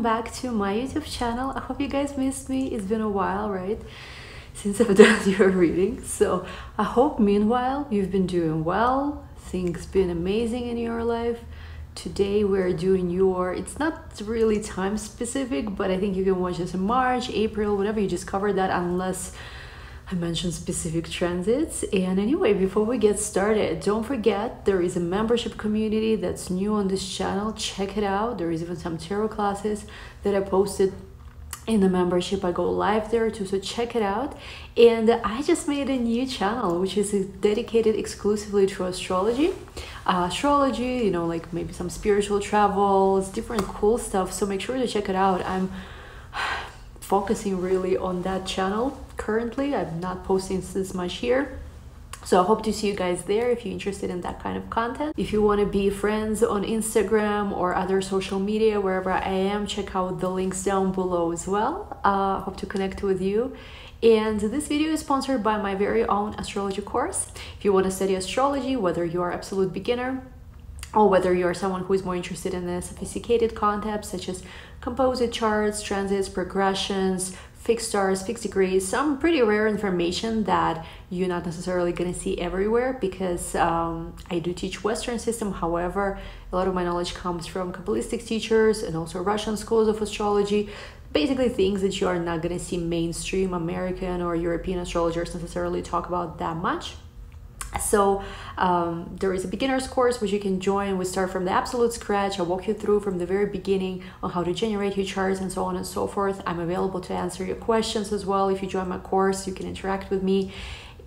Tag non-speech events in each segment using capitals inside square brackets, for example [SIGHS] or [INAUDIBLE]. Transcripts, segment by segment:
welcome back to my YouTube channel. I hope you guys missed me. It's been a while, right? Since [LAUGHS] I've done your reading. So I hope meanwhile you've been doing well. Things been amazing in your life. Today we're doing your, it's not really time specific, but I think you can watch this in March, April, whatever, you just cover that unless I mentioned specific transits. And anyway, before we get started, don't forget there is a membership community that's new on this channel. Check it out. There is even some tarot classes that I posted in the membership. I go live there too, so check it out. And I just made a new channel which is dedicated exclusively to astrology. Uh, astrology, you know, like maybe some spiritual travels, different cool stuff. So make sure to check it out. I'm [SIGHS] focusing really on that channel currently. I'm not posting this much here. So I hope to see you guys there if you're interested in that kind of content. If you want to be friends on Instagram or other social media, wherever I am, check out the links down below as well. Uh, hope to connect with you. And this video is sponsored by my very own astrology course. If you want to study astrology, whether you are absolute beginner or whether you're someone who is more interested in the sophisticated concepts such as composite charts, transits, progressions, fixed stars, fixed degrees, some pretty rare information that you're not necessarily going to see everywhere because um, I do teach Western system. However, a lot of my knowledge comes from Kabbalistic teachers and also Russian schools of astrology. Basically, things that you are not going to see mainstream American or European astrologers necessarily talk about that much. So um, there is a beginner's course which you can join. We start from the absolute scratch. I walk you through from the very beginning on how to generate your charts and so on and so forth. I'm available to answer your questions as well. If you join my course, you can interact with me.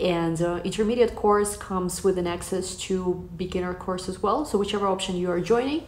And uh, intermediate course comes with an access to beginner course as well. So whichever option you are joining,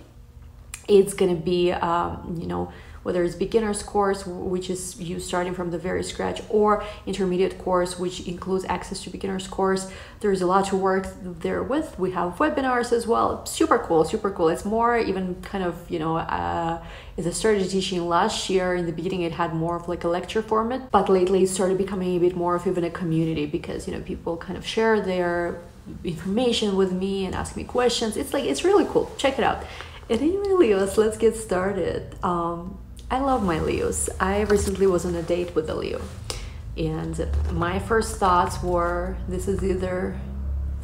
it's gonna be um, you know whether it's beginner's course, which is you starting from the very scratch, or intermediate course, which includes access to beginner's course. There's a lot to work there with. We have webinars as well. Super cool, super cool. It's more even kind of, you know, uh, as I started teaching last year, in the beginning it had more of like a lecture format, but lately it started becoming a bit more of even a community because, you know, people kind of share their information with me and ask me questions. It's like, it's really cool. Check it out. Anyway, Leos, let's get started. Um, I love my Leos. I recently was on a date with a Leo, and my first thoughts were this is either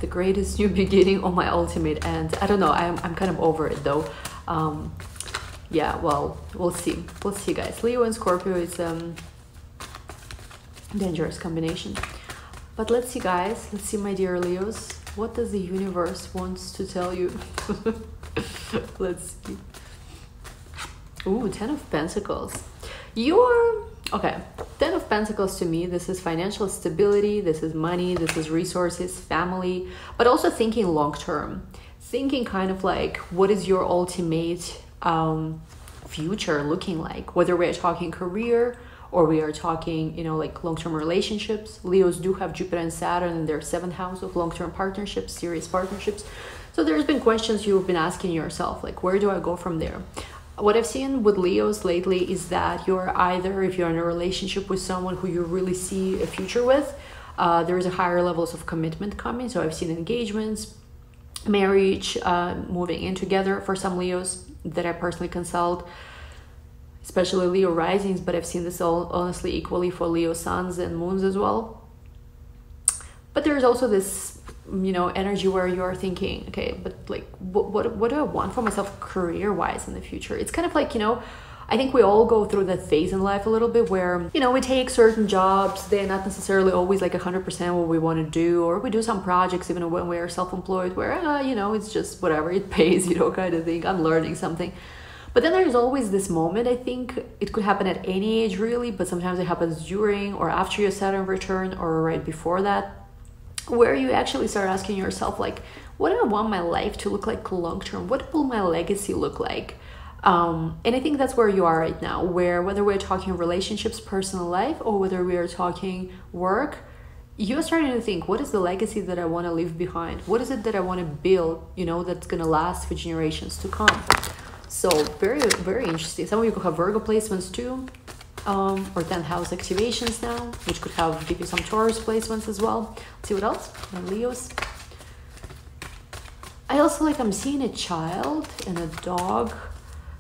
the greatest [LAUGHS] new beginning or my ultimate end. I don't know. I'm, I'm kind of over it though. Um, yeah, well, we'll see. We'll see, guys. Leo and Scorpio is um dangerous combination. But let's see, guys. Let's see, my dear Leos. What does the universe wants to tell you? [LAUGHS] let's see. Ooh, Ten of Pentacles. You're okay. Ten of Pentacles to me, this is financial stability, this is money, this is resources, family, but also thinking long term. Thinking kind of like what is your ultimate um, future looking like? Whether we're talking career or we are talking, you know, like long term relationships. Leos do have Jupiter and Saturn in their seventh house of long term partnerships, serious partnerships. So there's been questions you've been asking yourself, like, where do I go from there? What I've seen with Leos lately is that you're either, if you're in a relationship with someone who you really see a future with, uh, there is a higher levels of commitment coming. So I've seen engagements, marriage, uh, moving in together for some Leos that I personally consult, especially Leo risings, but I've seen this all honestly equally for Leo suns and moons as well. But there's also this you know energy where you're thinking okay but like what what, what do i want for myself career wise in the future it's kind of like you know I think we all go through that phase in life a little bit where, you know, we take certain jobs, they're not necessarily always like 100% what we want to do, or we do some projects even when we're self employed where, uh, you know, it's just whatever, it [LAUGHS] pays, you know, kind of thing. I'm learning something. But then there's always this moment, I think it could happen at any age really, but sometimes it happens during or after your Saturn return or right before that where you actually start asking yourself like what do i want my life to look like long term what will my legacy look like? Um, and i think that's where you are right now where whether we're talking relationships personal life or whether we are talking work you're starting to think what is the legacy that i want to leave behind? What is it that i want to build you know that's going to last for generations to come? So very very interesting. Some of you could have virgo placements too um, or 10 house activations now, which could have give you some Taurus placements as well. Let's see what else? And Leos. I also like I'm seeing a child and a dog.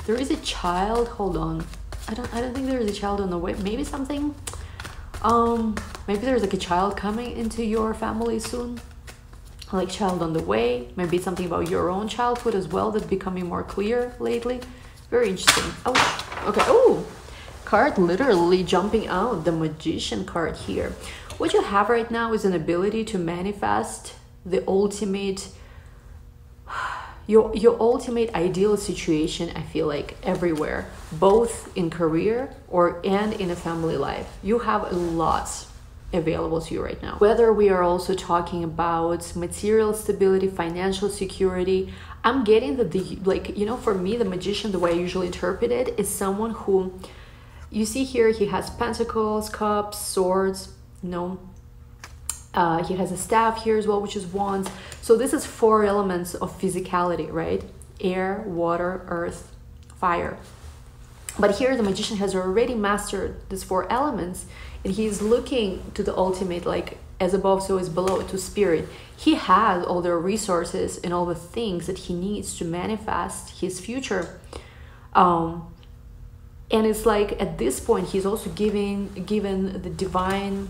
There is a child. Hold on. I don't I don't think there's a child on the way. Maybe something um maybe there's like a child coming into your family soon. Like child on the way. Maybe something about your own childhood as well that's becoming more clear lately. Very interesting. Oh okay. Oh card literally jumping out the magician card here. What you have right now is an ability to manifest the ultimate [SIGHS] your your ultimate ideal situation i feel like everywhere both in career or and in a family life you have a lot available to you right now whether we are also talking about material stability financial security i'm getting that the like you know for me the magician the way i usually interpret it is someone who you see here he has pentacles cups swords know uh, he has a staff here as well, which is wands. So this is four elements of physicality, right? Air, water, earth, fire. But here the magician has already mastered these four elements and he's looking to the ultimate, like as above, so as below, to spirit. He has all the resources and all the things that he needs to manifest his future. Um, and it's like at this point he's also giving given the divine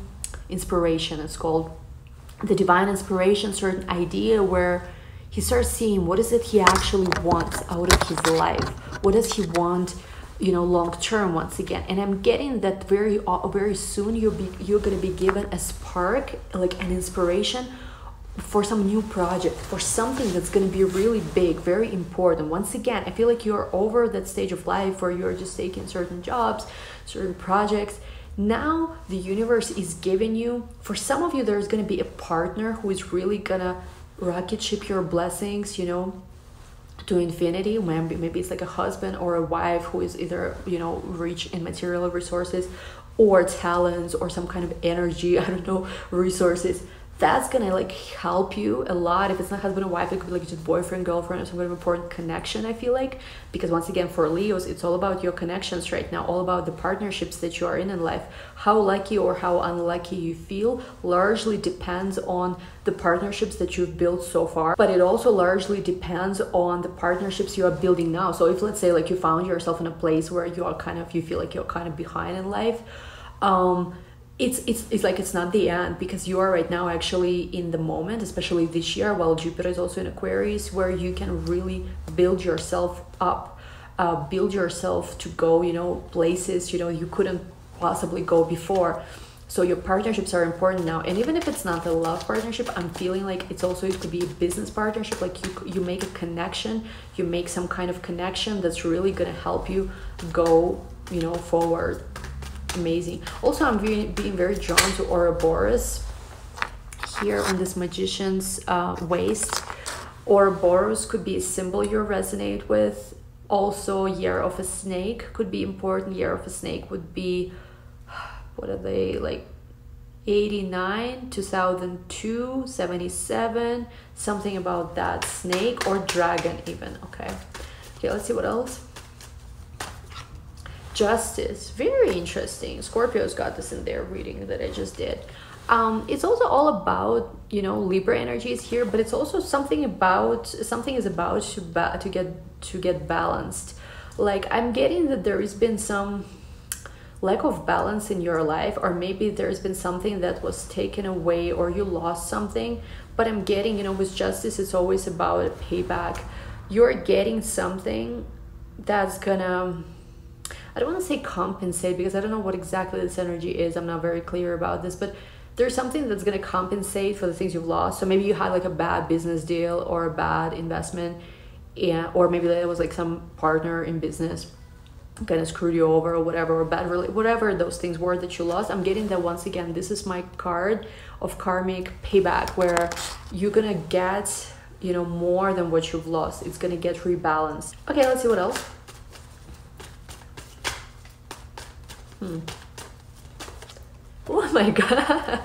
inspiration. It's called the divine inspiration, certain idea where he starts seeing what is it he actually wants out of his life. What does he want, you know, long term once again? And I'm getting that very uh, very soon you'll be you're gonna be given a spark, like an inspiration for some new project, for something that's going to be really big, very important. Once again, I feel like you're over that stage of life where you're just taking certain jobs, certain projects, now the universe is giving you for some of you there's going to be a partner who is really going to rocket ship your blessings you know to infinity. Maybe, maybe it's like a husband or a wife who is either you know rich in material resources or talents or some kind of energy [LAUGHS] i don't know resources that's gonna like help you a lot. If it's not husband and wife it could be like just boyfriend girlfriend or some kind of important connection i feel like. Because once again for leos it's all about your connections right now all about the partnerships that you are in in life. How lucky or how unlucky you feel largely depends on the partnerships that you've built so far but it also largely depends on the partnerships you are building now. So if let's say like you found yourself in a place where you are kind of you feel like you're kind of behind in life um it's, it's it's like it's not the end because you are right now actually in the moment especially this year while jupiter is also in aquarius where you can really build yourself up uh, build yourself to go you know places you know you couldn't possibly go before. So your partnerships are important now and even if it's not a love partnership i'm feeling like it's also it could be a business partnership like you you make a connection you make some kind of connection that's really going to help you go you know forward amazing. Also, I'm being, being very drawn to Ouroboros here on this magician's uh, waist. Ouroboros could be a symbol you resonate with. Also, year of a snake could be important. Year of a snake would be, [SIGHS] what are they, like 89, 2002, 77, something about that. Snake or dragon even, okay. Okay, let's see what else justice. Very interesting. Scorpio's got this in their reading that i just did. Um, it's also all about you know libra energies here but it's also something about something is about to ba- to get to get balanced. Like i'm getting that there has been some lack of balance in your life or maybe there's been something that was taken away or you lost something but i'm getting you know with justice it's always about payback. You're getting something that's gonna I don't want to say compensate because I don't know what exactly this energy is. I'm not very clear about this, but there's something that's going to compensate for the things you've lost. So maybe you had like a bad business deal or a bad investment, yeah, or maybe there was like some partner in business kind of screwed you over or whatever or bad really whatever those things were that you lost i'm getting that once again this is my card of karmic payback where you're gonna get you know more than what you've lost it's gonna get rebalanced okay let's see what else Hmm. Oh my [LAUGHS] god.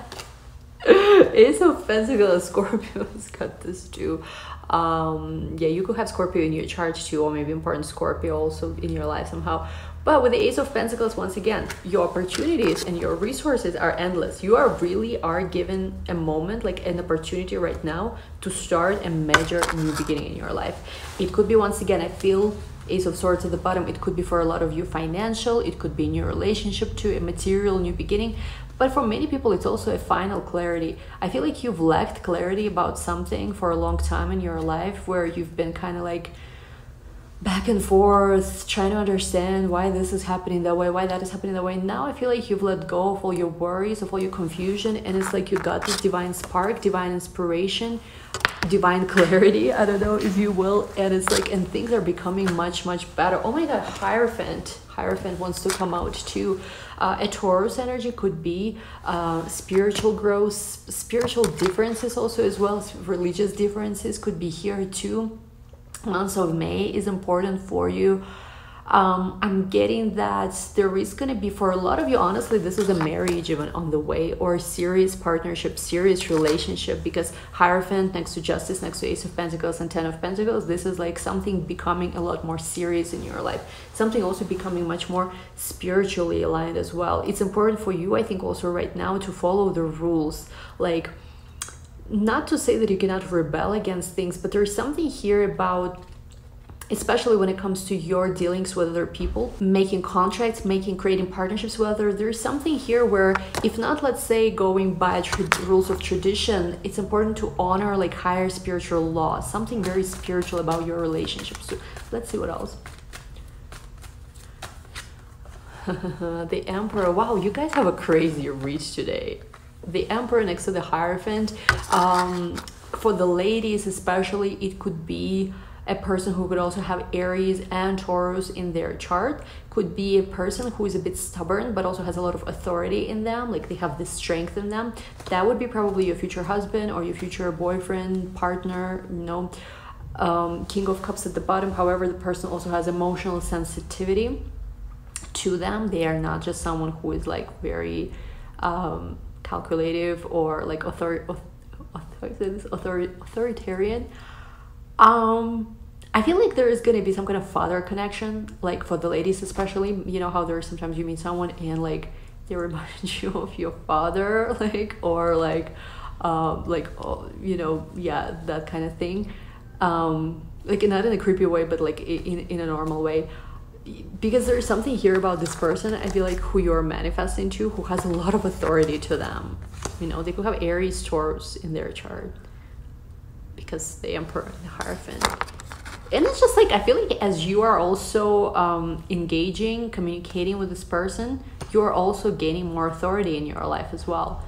Ace of Pentacles, Scorpio's [LAUGHS] got this too. Um, yeah, you could have Scorpio in your chart too, or maybe important Scorpio also in your life somehow. But with the Ace of Pentacles, once again, your opportunities and your resources are endless. You are really are given a moment, like an opportunity right now to start a major new beginning in your life. It could be once again, I feel Ace of Swords at the bottom, it could be for a lot of you financial, it could be new relationship to a material new beginning. But for many people, it's also a final clarity. I feel like you've lacked clarity about something for a long time in your life where you've been kind of like back and forth, trying to understand why this is happening that way, why that is happening that way. Now I feel like you've let go of all your worries, of all your confusion, and it's like you got this divine spark, divine inspiration divine [LAUGHS] clarity i don't know if you will and it's like and things are becoming much much better. Oh my god hierophant hierophant wants to come out too. Uh, a taurus energy could be uh, spiritual growth spiritual differences also as well as religious differences could be here too months of may is important for you um, I'm getting that there is going to be, for a lot of you, honestly, this is a marriage even on the way or serious partnership, serious relationship because Hierophant next to Justice, next to Ace of Pentacles and Ten of Pentacles, this is like something becoming a lot more serious in your life. Something also becoming much more spiritually aligned as well. It's important for you, I think, also right now to follow the rules. Like, not to say that you cannot rebel against things, but there's something here about especially when it comes to your dealings with other people making contracts making creating partnerships whether there's something here where if not let's say going by rules of tradition it's important to honor like higher spiritual laws something very spiritual about your relationships so let's see what else. [LAUGHS] The emperor. Wow you guys have a crazy reach today the emperor next to the hierophant um, for the ladies especially it could be a person who could also have Aries and Taurus in their chart could be a person who is a bit stubborn but also has a lot of authority in them, like they have this strength in them. That would be probably your future husband or your future boyfriend, partner, you know. Um, King of Cups at the bottom. However, the person also has emotional sensitivity to them. They are not just someone who is like very um, calculative or like author- author- author- authoritarian um, I feel like there is going to be some kind of father connection, like for the ladies especially. You know how there's sometimes you meet someone and like they remind [LAUGHS] you of your father, [LAUGHS] like or like, um, like oh, you know, yeah, that kind of thing. Um, like not in a creepy way, but like in in a normal way. Because there's something here about this person, I feel like who you're manifesting to, who has a lot of authority to them. You know, they could have Aries, Taurus in their chart because the emperor and the hierophant and it's just like i feel like as you are also um, engaging communicating with this person you're also gaining more authority in your life as well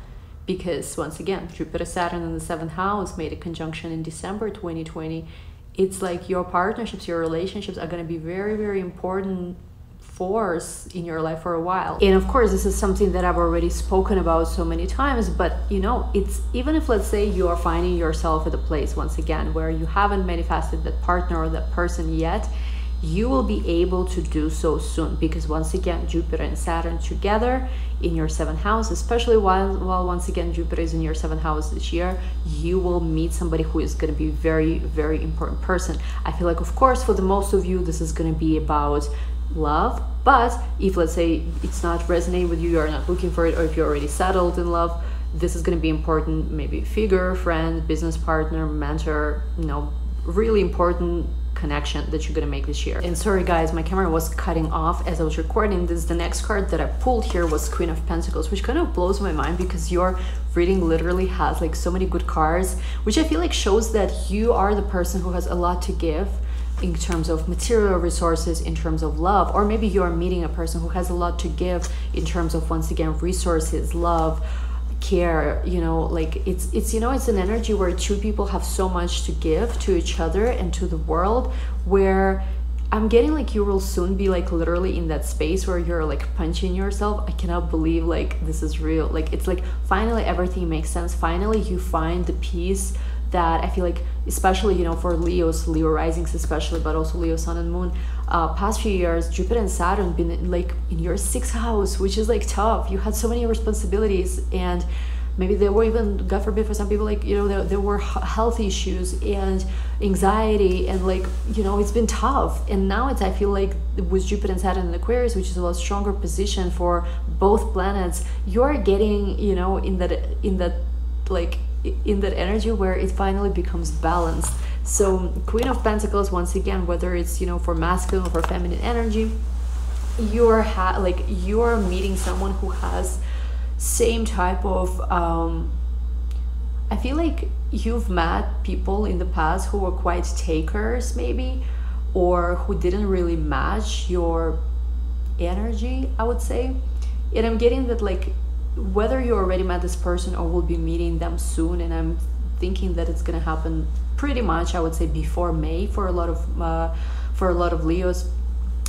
because once again jupiter saturn in the seventh house made a conjunction in december 2020 it's like your partnerships your relationships are going to be very very important force in your life for a while. And of course, this is something that I've already spoken about so many times, but you know, it's even if let's say you are finding yourself at a place once again where you haven't manifested that partner or that person yet, you will be able to do so soon. Because once again jupiter and saturn together in your seventh house especially while, while once again jupiter is in your seventh house this year you will meet somebody who is going to be very very important person. I feel like of course for the most of you this is going to be about love but if let's say it's not resonating with you you're not looking for it or if you're already settled in love this is going to be important maybe figure friend business partner mentor you know really important connection that you're gonna make this year. And sorry guys, my camera was cutting off as I was recording this. The next card that I pulled here was Queen of Pentacles, which kind of blows my mind because your reading literally has like so many good cards, which I feel like shows that you are the person who has a lot to give in terms of material resources, in terms of love, or maybe you're meeting a person who has a lot to give in terms of once again resources, love, care you know like it's it's you know it's an energy where two people have so much to give to each other and to the world where i'm getting like you will soon be like literally in that space where you're like punching yourself. I cannot believe like this is real. Like it's like finally everything makes sense. Finally you find the peace that I feel like, especially you know for Leos, Leo risings especially, but also Leo Sun and Moon, uh, past few years, Jupiter and Saturn been in, like in your sixth house, which is like tough. You had so many responsibilities, and maybe there were even, God forbid, for some people, like you know there, there were health issues and anxiety, and like you know it's been tough. And now it's I feel like with Jupiter and Saturn in Aquarius, which is a lot stronger position for both planets, you're getting you know in that in that like in that energy where it finally becomes balanced So Queen of Pentacles, once again, whether it's you know for masculine or for feminine energy, you're like you're meeting someone who has same type of um, I feel like you've met people in the past who were quite takers, maybe, or who didn't really match your energy, I would say. And I'm getting that, like, whether you already met this person or will be meeting them soon, and I'm thinking that it's gonna happen pretty much, I would say, before May for a lot of uh, for a lot of Leos.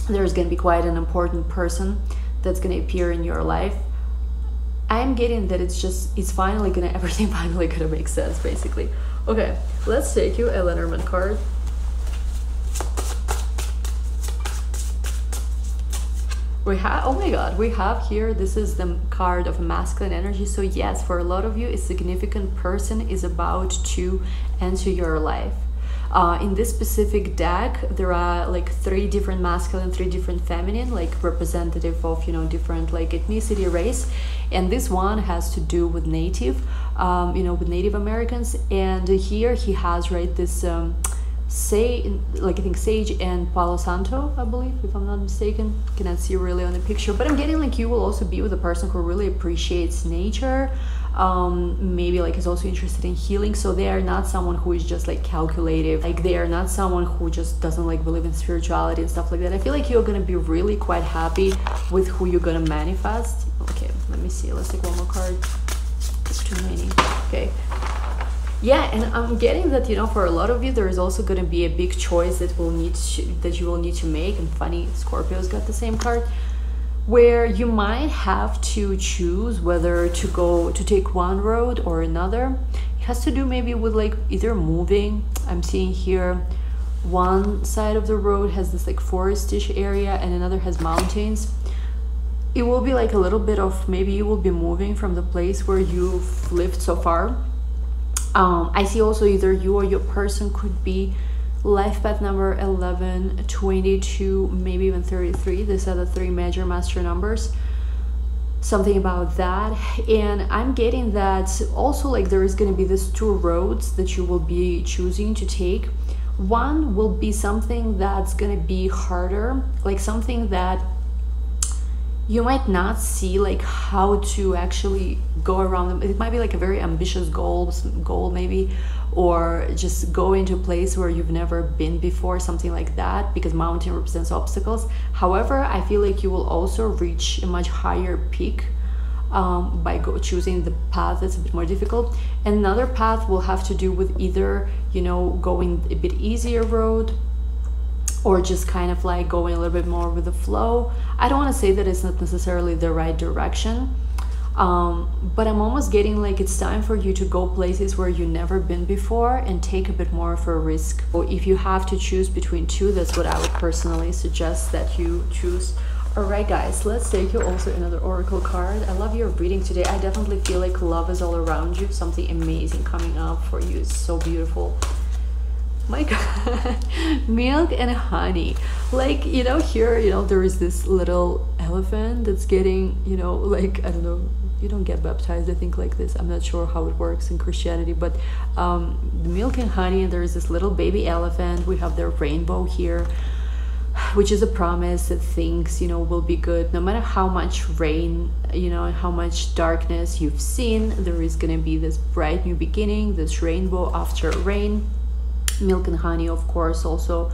There's gonna be quite an important person that's gonna appear in your life I'm getting that it's just it's finally gonna [LAUGHS] everything finally gonna make sense basically. Okay, let's take you a Lenormand card. We have oh my god, we have here this is the card of masculine energy. So yes, for a lot of you, a significant person is about to enter your life. Uh, in this specific deck, there are like three different masculine, three different feminine, like representative of you know different like ethnicity, race, and this one has to do with native, um, you know, with Native Americans. And here he has right this. Um, say like I think Sage and Palo Santo, I believe, if I'm not mistaken. Cannot see really on the picture, but I'm getting like you will also be with a person who really appreciates nature, um, maybe like is also interested in healing. So they are not someone who is just like calculative. Like they are not someone who just doesn't like believe in spirituality and stuff like that. I feel like you're gonna be really quite happy with who you're gonna manifest. Okay, let me see. Let's take one more card. It's too many. Okay. Yeah, and I'm getting that you know for a lot of you there is also going to be a big choice that will need to, that you will need to make. And funny, Scorpio's got the same card where you might have to choose whether to go to take one road or another. It has to do maybe with like either moving. I'm seeing here one side of the road has this like forestish area and another has mountains. It will be like a little bit of maybe you will be moving from the place where you've lived so far. Um, I see also either you or your person could be life path number 11 22 maybe even 33 these are the three major master numbers. Something about that. And i'm getting that also like there is going to be these two roads that you will be choosing to take. One will be something that's going to be harder like something that you might not see like how to actually go around them. It might be like a very ambitious goal, goal maybe, or just go into a place where you've never been before, something like that, because mountain represents obstacles. However, I feel like you will also reach a much higher peak um, by go- choosing the path that's a bit more difficult. Another path will have to do with either, you know, going a bit easier road or just kind of like going a little bit more with the flow. I don't want to say that it's not necessarily the right direction, um, but I'm almost getting like it's time for you to go places where you've never been before and take a bit more of a risk. Or if you have to choose between two, that's what I would personally suggest that you choose. Alright guys, let's take you also another oracle card. I love your reading today. I definitely feel like love is all around you. Something amazing coming up for you. It's so beautiful my [LAUGHS] god. Milk and honey. Like you know here you know there is this little elephant that's getting you know like i don't know you don't get baptized i think like this. I'm not sure how it works in christianity but um the milk and honey and there is this little baby elephant. We have the rainbow here which is a promise that things you know will be good. No matter how much rain you know how much darkness you've seen there is going to be this bright new beginning this rainbow after rain milk and honey of course also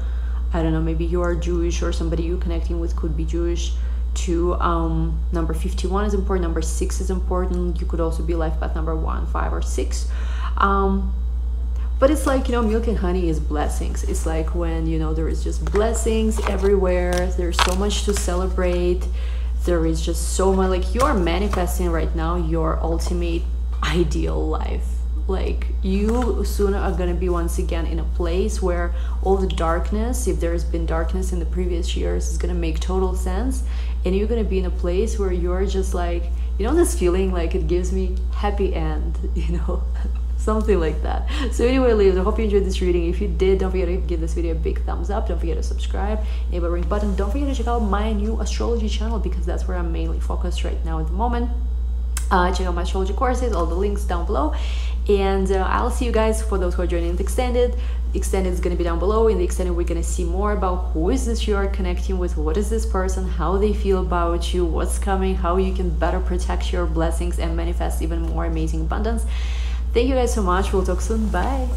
i don't know maybe you are jewish or somebody you're connecting with could be jewish too um, number 51 is important number 6 is important. You could also be life path number 1 5 or 6 um, but it's like you know milk and honey is blessings. It's like when you know there is just blessings everywhere. There's so much to celebrate. There is just so much like you are manifesting right now your ultimate ideal life like you soon are going to be once again in a place where all the darkness if there's been darkness in the previous years is going to make total sense. And you're going to be in a place where you're just like you know this feeling like it gives me happy end [LAUGHS] you know? [LAUGHS] Something like that. So anyway Leos i hope you enjoyed this reading. If you did don't forget to give this video a big thumbs up. Don't forget to subscribe. Enable ring button. Don't forget to check out my new astrology channel because that's where i'm mainly focused right now at the moment. Uh, check out my astrology courses all the links down below and uh, i'll see you guys for those who are joining the extended. Extended is going to be down below. In the extended we're going to see more about who is this you are connecting with what is this person how they feel about you what's coming how you can better protect your blessings and manifest even more amazing abundance. Thank you guys so much. We'll talk soon. Bye